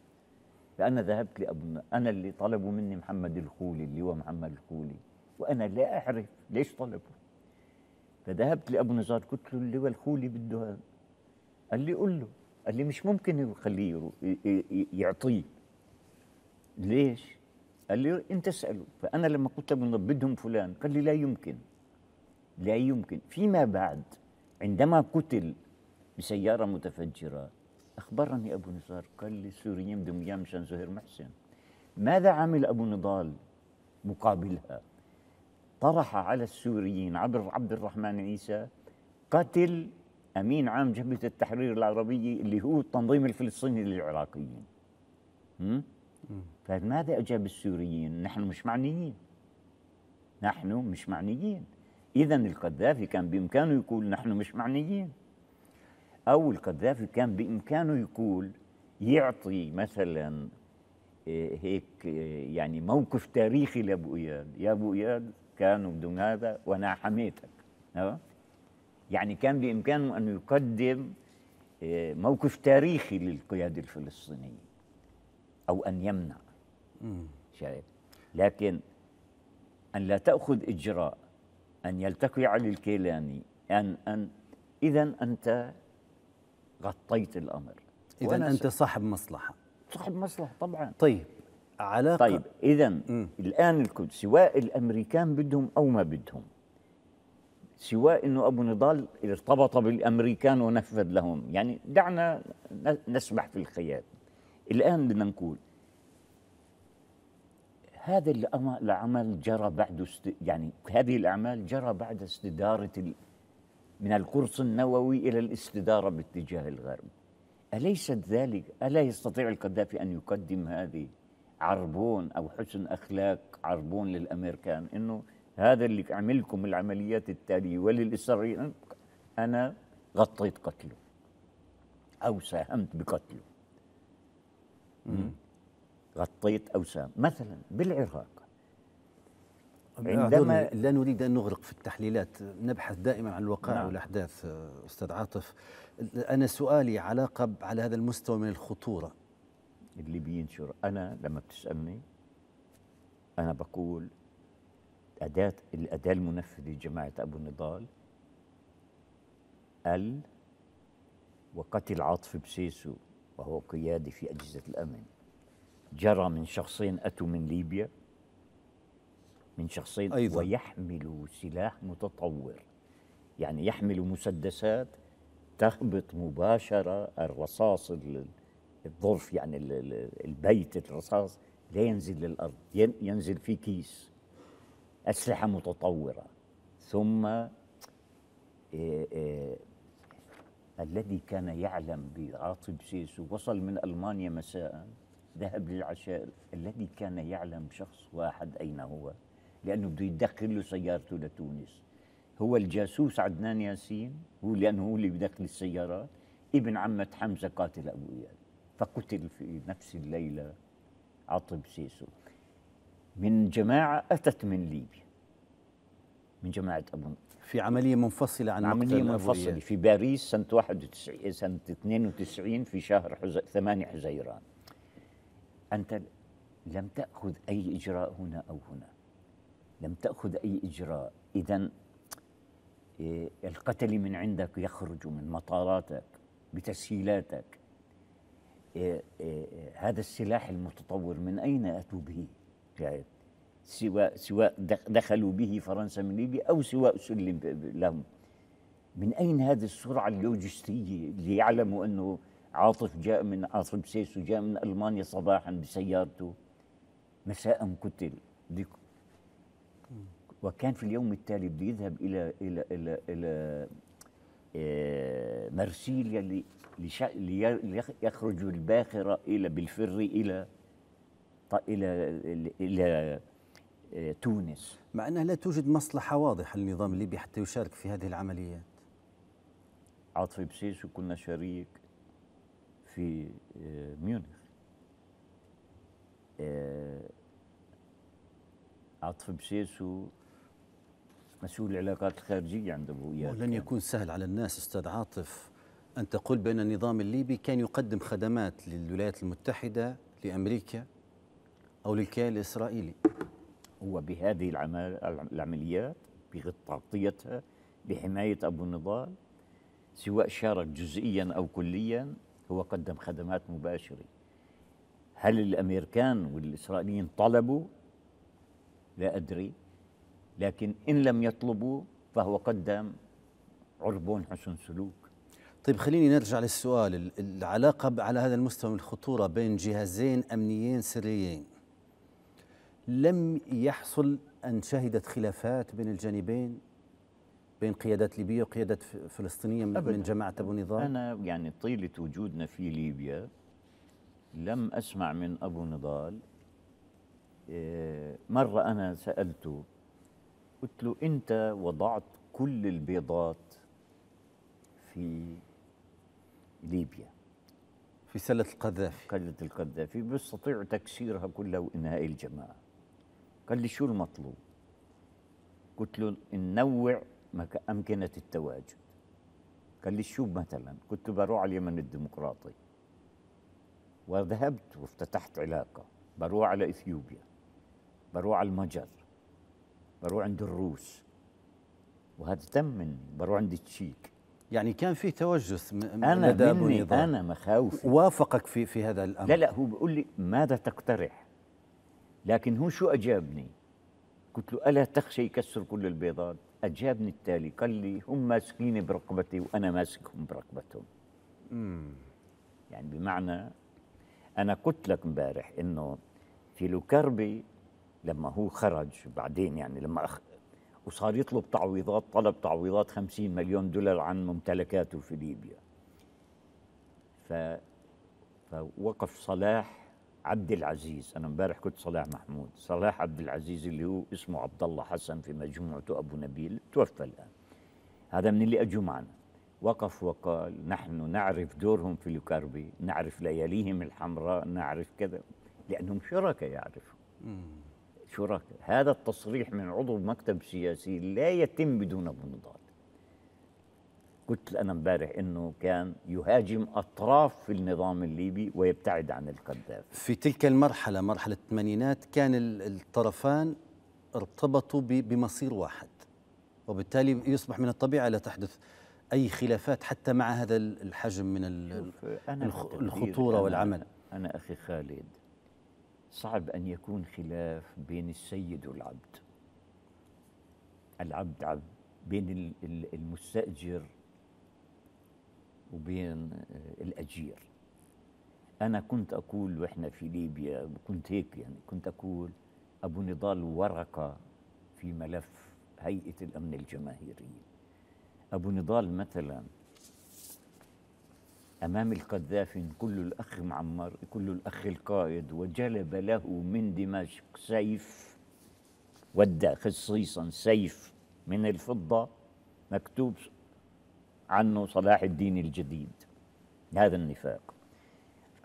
فأنا ذهبت لأبو أنا اللي طلبوا مني محمد الخولي اللي هو محمد الخولي. وأنا لا أعرف ليش طلبوا. فذهبت لأبو نزار قلت له اللي هو الخولي بده قال لي قل له. قال لي مش ممكن يخليه يعطيه. ليش؟ قال لي أنت اسأله. فأنا لما قلت له بدهم فلان قال لي لا يمكن. لا يمكن. فيما بعد عندما قتل بسيارة متفجرة أخبرني أبو نزار قال لي السوريين بدهم اياه مشان زهير محسن ماذا عمل أبو نضال مقابلها؟ طرح على السوريين عبر عبد الرحمن عيسى قتل أمين عام جبهة التحرير العربية اللي هو التنظيم الفلسطيني للعراقيين؟ فماذا أجاب السوريين؟ نحن مش معنيين نحن مش معنيين اذا القذافي كان بإمكانه يقول نحن مش معنيين أو القذافي كان بإمكانه يقول يعطي مثلا إيه، هيك إيه، يعني موقف تاريخي لأبو إياد. يا أبو إياد كانوا بدون هذا وأنا حميتك؟ يعني كان بإمكانه أن يقدم إيه، موقف تاريخي للقيادة الفلسطينية أو أن يمنع. شايف؟ لكن أن لا تأخذ إجراء أن يلتقي علي الكيلاني أن أن اذا أنت غطيت الأمر. إذا وأنا أنت صاحب مصلحة. صاحب مصلحة طبعا. طيب علاقة طيب اذا. الآن الكل سواء الأمريكان بدهم أو ما بدهم سواء إنه أبو نضال ارتبط بالأمريكان ونفذ لهم. يعني دعنا نسبح في الخيال. الآن بدنا نقول هذا العمل جرى بعد است... يعني هذه الأعمال جرى بعد استدارة ال... من القرص النووي إلى الاستدارة باتجاه الغرب. أليست ذلك ألا يستطيع القذافي أن يقدم هذه عربون أو حسن أخلاق عربون للأمريكان؟ إنه هذا اللي عملكم العمليات التالية وللإسرائيليين. أنا غطيت قتله أو ساهمت بقتله. غطيت أو ساهم مثلا بالعراق. عندما عندما- لا نريد أن نغرق في التحليلات نبحث دائما عن الوقائع نعم. والأحداث أستاذ عاطف. أنا سؤالي علاقة على هذا المستوى من الخطورة. اللي بينشر أنا لما بتسألني أنا بقول أداة الأداة المنفذة لجماعة أبو نضال ال وقتل عاطف بسيسو وهو قيادي في أجهزة الأمن. جرى من شخصين أتوا من ليبيا. من شخصين أيضاً. ويحملوا سلاح متطور. يعني يحمل مسدسات تهبط مباشرة الرصاص ال- الظرف يعني ال- ال- البيت الرصاص لا ينزل للأرض ين- ينزل في كيس. أسلحة متطورة. ثم إيه إيه الذي كان يعلم بعاطف سيسو وصل من ألمانيا مساء ذهب للعشاء. الذي كان يعلم شخص واحد أين هو؟ لأنه بده يدخل له سيارته لتونس. هو الجاسوس عدنان ياسين هو لأنه هو اللي بدخل السيارات. ابن عمة حمزة قاتل أبو إياد. فقتل في نفس الليلة عاطف سيسو. من جماعة أتت من ليبيا. من جماعة أبو في عملية منفصلة عن منفصلة إياد. في باريس سنة 91 سنة 92 في شهر حز... 8 حزيران. أنت لم تأخذ أي إجراء هنا أو هنا. لم تأخذ أي إجراء. إذا القتل من عندك يخرج من مطاراتك بتسهيلاتك. إيه إيه هذا السلاح المتطور من أين أتوا به؟ سواء سواء دخ- دخلوا به فرنسا من ليبيا أو سواء سلم لهم. من أين هذه السرعة اللوجستية اللي يعلموا أنه عاطف جاء من عاصم سيسو جاء من ألمانيا صباحا بسيارته؟ مساء قتل. وكان في اليوم التالي بده يذهب إلى إلى إلى إلى آه، مرسيليا ليخرج الباخرة إلى بالفر إلى إلى إلى آه، تونس. مع أنها لا توجد مصلحة واضحة للنظام الليبي حتى يشارك في هذه العمليات. عاطف بسيسو كنا شريك في آه، ميونخ. آه، عاطف بسيسو مسؤول العلاقات الخارجية عند أبو إياد. ولن يكون سهل على الناس أستاذ عاطف أن تقول بأن النظام الليبي كان يقدم خدمات للولايات المتحدة لأمريكا أو للكيان الإسرائيلي. هو بهذه العمل العمليات بتغطيتها بحماية أبو نضال سواء شارك جزئيا أو كليا هو قدم خدمات مباشرة. هل الأمريكان والإسرائيليين طلبوا؟ لا أدري. لكن إن لم يطلبوا فهو قدم عربون حسن سلوك. طيب خليني نرجع للسؤال. العلاقة على هذا المستوى من الخطورة بين جهازين أمنيين سريين. لم يحصل أن شهدت خلافات بين الجانبين بين قيادات ليبية وقيادات فلسطينية من جماعة أبو نضال أنا يعني طيلة وجودنا في ليبيا لم أسمع من أبو نضال. آه، مرة أنا سألته قلت له انت وضعت كل البيضات في ليبيا. في سلة القذافي. سلة القذافي. بيستطيع تكسيرها كلها وإنهاء الجماعة. قال لي شو المطلوب؟ قلت له ننوع أمكنة التواجد. قال لي شو مثلا؟ كنت بروح على اليمن الديمقراطي. وذهبت وافتتحت علاقة. بروح على إثيوبيا. بروح على المجر. بروح عند الروس. وهذا تم مني بروح عند التشيك. يعني كان في توجس أنا لدى مني أنا مخاوفي. وافقك في في هذا الأمر. لا لا هو بيقول لي ماذا تقترح؟ لكن هو شو أجابني؟ قلت له ألا تخشى يكسر كل البيضات؟ أجابني التالي قال لي هم ماسكيني برقبتي وأنا ماسكهم برقبتهم. يعني بمعنى أنا قلت لك امبارح إنه في لوكربي لما هو خرج بعدين يعني لما أخ... وصار يطلب تعويضات طلب تعويضات 50 مليون دولار عن ممتلكاته في ليبيا. ف... فوقف صلاح عبد العزيز. أنا امبارح كنت صلاح محمود. صلاح عبد العزيز اللي هو اسمه عبد الله حسن في مجموعته أبو نبيل توفى الآن. هذا من اللي أجوا معنا. وقف وقال نحن نعرف دورهم في الكربي نعرف لياليهم الحمراء نعرف كذا لأنهم شركاء يعرفوا. شركاء. هذا التصريح من عضو مكتب سياسي لا يتم بدون ابو نضال قلت أنا امبارح أنه كان يهاجم أطراف في النظام الليبي ويبتعد عن القذافي في تلك المرحلة مرحلة الثمانينات كان الطرفان ارتبطوا بمصير واحد. وبالتالي يصبح من الطبيعي لا تحدث أي خلافات حتى مع هذا الحجم من الخطورة أنا والعمل. أنا أخي خالد صعب أن يكون خلاف بين السيد والعبد. العبد عبد بين المستأجر وبين آه، الأجير. أنا كنت أقول وإحنا في ليبيا كنت هيك يعني كنت أقول أبو نضال ورقة في ملف هيئة الأمن الجماهيري أبو نضال مثلا أمام القذافي كل الأخ معمر كل الأخ القائد وجلب له من دمشق سيف ودى خصيصا سيف من الفضة مكتوب عنه صلاح الدين الجديد. هذا النفاق.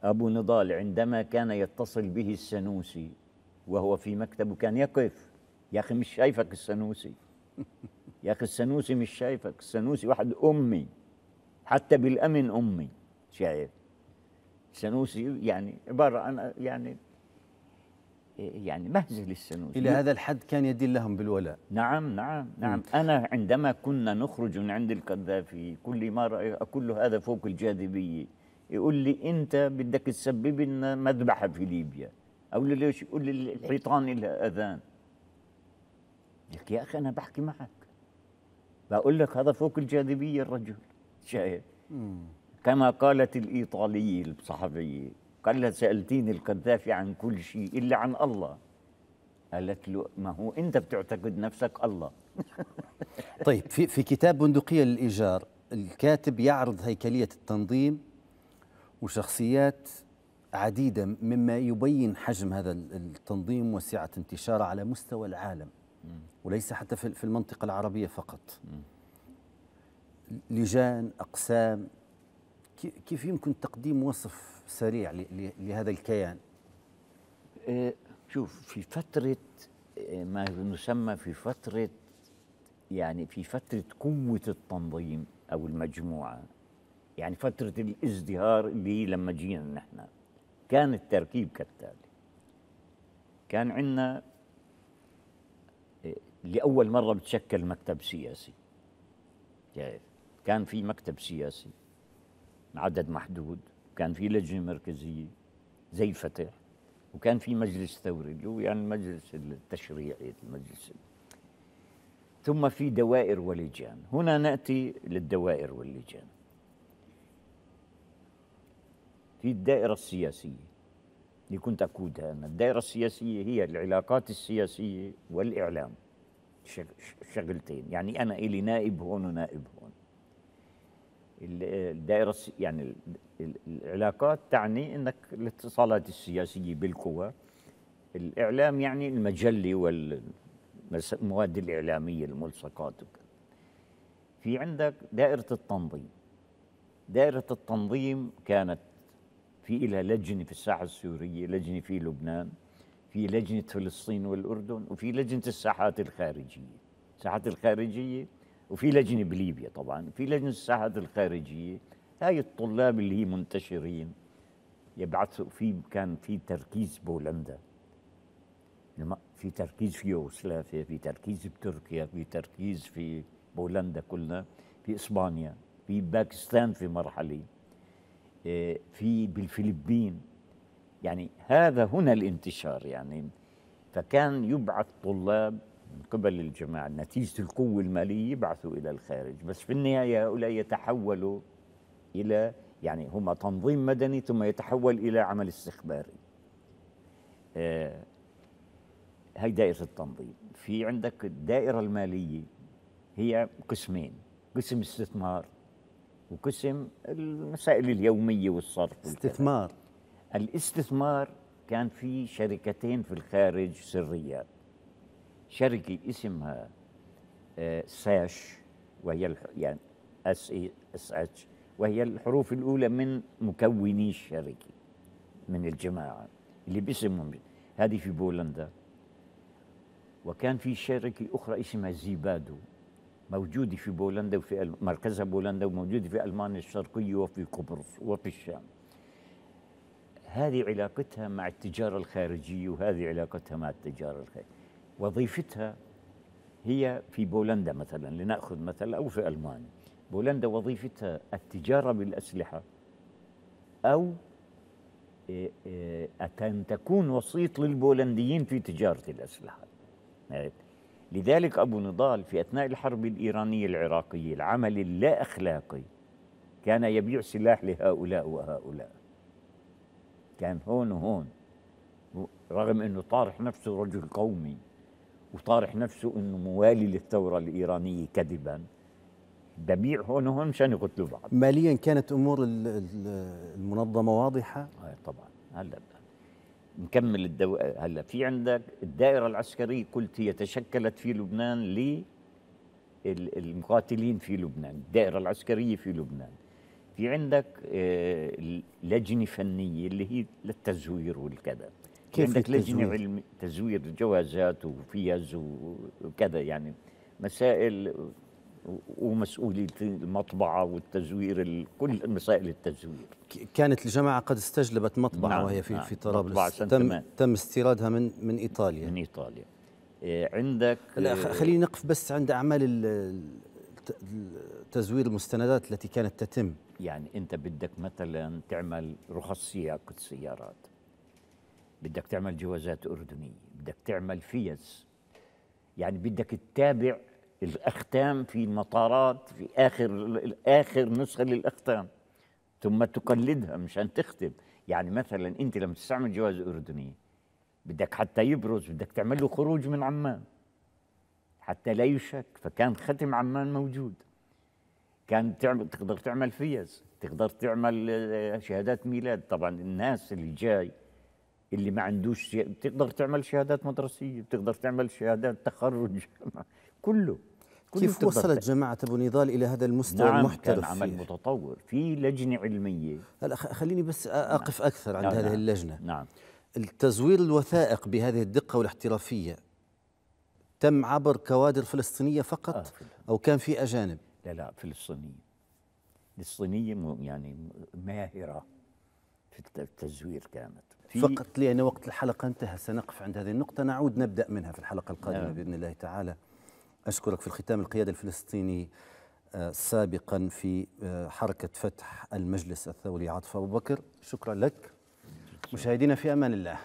أبو نضال عندما كان يتصل به السنوسي وهو في مكتبه كان يقف. يا أخي مش شايفك السنوسي. يا أخي السنوسي مش شايفك. السنوسي واحد أمي حتى بالأمن أمي. شايف. السنوسي يعني عبارة عن يعني يعني مهزل السنوسي. إلى هذا الحد كان يدين لهم بالولاء. نعم نعم نعم. أنا عندما كنا نخرج من عند القذافي كل مرة أقول له هذا فوق الجاذبية يقول لي أنت بدك تسبب لنا مذبحة في ليبيا. أقول له ليش؟ يقول لي الحيطان لها أذان. لك يا أخي أنا بحكي معك. بقول لك هذا فوق الجاذبية الرجل. شايف؟ كما قالت الإيطالية الصحفية قال سألتيني القذافي عن كل شيء إلا عن الله. قالت له ما هو أنت بتعتقد نفسك الله. طيب في في كتاب بندقية للإيجار الكاتب يعرض هيكلية التنظيم وشخصيات عديدة مما يبين حجم هذا التنظيم وسعة انتشاره على مستوى العالم وليس حتى في المنطقة العربية فقط. لجان أقسام كيف يمكن تقديم وصف سريع لهذا الكيان؟ آه، شوف في فترة آه، ما يسمى في فترة يعني في فترة قوة التنظيم أو المجموعة. يعني فترة الازدهار اللي لما جينا نحن. كان التركيب كالتالي. كان عندنا إيه، لأول مرة بتشكل مكتب سياسي. كان في مكتب سياسي. عدد محدود. كان في لجنة مركزية زي الفتح وكان في مجلس ثوري اللي هو يعني المجلس التشريعي المجلس ثم في دوائر ولجان. هنا نأتي للدوائر واللجان في الدائرة السياسية اللي كنت أقودها أنا. الدائرة السياسية هي العلاقات السياسية والإعلام شغلتين. يعني أنا إلي نائب هون ونائب هون الدائرة يعني العلاقات تعني أنك الاتصالات السياسية بالقوى الإعلام يعني المجلة والمواد الإعلامية الملصقات في عندك دائرة التنظيم. دائرة التنظيم كانت في لها لجنة في الساحة السورية لجنة في لبنان في لجنة فلسطين والأردن وفي لجنة الساحات الخارجية. الساحات الخارجية وفي لجنة بليبيا طبعا في لجنة الساحات الخارجية. هاي الطلاب اللي هي منتشرين يبعثوا في كان في تركيز بولندا. في تركيز في يوغوسلافيا في تركيز بتركيا في تركيز في بولندا كلنا في إسبانيا في باكستان في مرحلة. آه، في بالفلبين. يعني هذا هنا الانتشار يعني. فكان يبعث طلاب من قبل الجماعة نتيجة القوة المالية يبعثوا إلى الخارج. بس في النهاية هؤلاء يتحولوا إلى يعني هم تنظيم مدني ثم يتحول إلى عمل استخباري. آه هي دائرة التنظيم. في عندك الدائرة المالية هي قسمين قسم استثمار وقسم المسائل اليومية والصرف استثمار. الاستثمار كان في شركتين في الخارج سريات شركة اسمها آه، ساش وهي يعني اس اي اس اتش وهي الحروف الأولى من مكوني الشركة من الجماعة اللي باسمهم. هذه في بولندا. وكان في شركة أخرى اسمها زيبادو موجودة في بولندا وفي مركزها بولندا وموجودة في ألمانيا الشرقية وفي قبرص وفي الشام. هذه علاقتها مع التجارة الخارجية وهذه علاقتها مع التجارة الخارجية. وظيفتها هي في بولندا مثلا لنأخذ مثل أو في ألمانيا. بولندا وظيفتها التجارة بالأسلحة أو إيه، إيه، أن تكون وسيط للبولنديين في تجارة الأسلحة. لذلك أبو نضال في أثناء الحرب الإيرانية العراقية العمل اللا أخلاقي كان يبيع سلاح لهؤلاء وهؤلاء. كان هون وهون رغم أنه طارح نفسه رجل قومي. وطارح نفسه أنه موالي للثورة الإيرانية كذبا. ببيع هون وهون مشان يقتلوا بعض. ماليا كانت أمور المنظمة واضحة؟ آه طبعا. هلا نكمل الدو... هلا في عندك الدائرة العسكرية قلت هي تشكلت في لبنان للمقاتلين في لبنان الدائرة العسكرية في لبنان. في عندك آه، لجنة فنية اللي هي للتزوير والكذا. كيف عندك لجنة علم تزوير جوازات وفيز وكذا يعني. مسائل ومسؤولية المطبعة والتزوير كل مسائل التزوير. كانت الجماعة قد استجلبت مطبعة نعم وهي في نعم. في طرابلس. تم, تم استيرادها من من إيطاليا. من إيطاليا. إيه عندك لا خلينا نقف بس عند أعمال تزوير المستندات التي كانت تتم. يعني أنت بدك مثلا تعمل رخص سياقة السيارات بدك تعمل جوازات أردنية بدك تعمل فيز. يعني بدك تتابع الأختام في المطارات في آخر آخر نسخة للأختام. ثم تقلدها مشان تختم. يعني مثلا أنت لما تستعمل جواز أردني بدك حتى يبرز بدك تعمل له خروج من عمان. حتى لا يشك. فكان ختم عمان موجود. كان تعمل تقدر تعمل فيز تقدر تعمل آه، شهادات ميلاد. طبعا الناس اللي جاي اللي ما عندوش تقدر تعمل شهادات مدرسية بتقدر تعمل شهادات تخرج. كله كيف وصلت جماعة أبو نضال إلى هذا المستوى نعم المحترف كان عمل فيه. متطور في لجنة علمية. هلا خليني بس أقف نعم. أكثر عند نعم هذه اللجنة. نعم. التزوير الوثائق بهذه الدقة والاحترافية تم عبر كوادر فلسطينية فقط آه، أو كان في أجانب؟ لا لا فلسطينية. الفلسطينية م- يعني ماهرة في الت- التزوير كانت. فقط لأن وقت الحلقة انتهى سنقف عند هذه النقطة نعود نبدأ منها في الحلقة القادمة نعم. بإذن الله تعالى. أشكرك في الختام القيادة الفلسطيني آه، سابقا في آه، حركة فتح المجلس الثوري عاطف أبو بكر. شكرا لك. مشاهدينا في أمان الله.